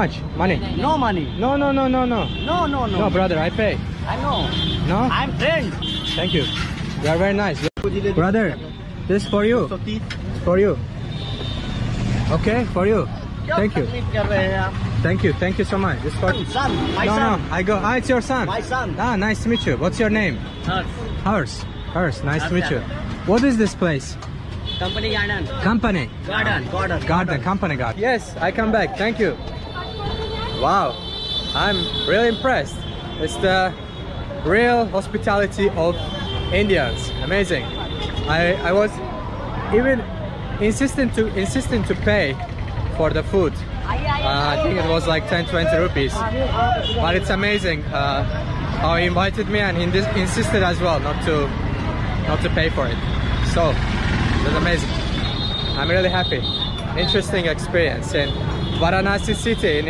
much money? No money. No, no, no, no, no. No, no, no. No, brother, I pay. I know. No? I'm friend. Thank you. You are very nice. Brother, this for you. For you. Okay, for you. Thank you. Thank you. Thank you so much. This for you. Son, my no, son. no. I go. Ah, it's your son. My son. Ah, nice to meet you. What's your name? Sir, Hers. Hers. Nice to meet you. What is this place? company garden. Company. Garden, garden. Garden. Company garden. Yes, I come back. Thank you. Wow. I'm really impressed. It's the real hospitality of Indians. Amazing. I I was even insistent to insistent to pay for the food. Uh, I think it was like 10 20 rupees. But it's amazing uh, how he invited me and he ins- insisted as well not to not to pay for it. So it's amazing. I'm really happy. Interesting experience in Varanasi city in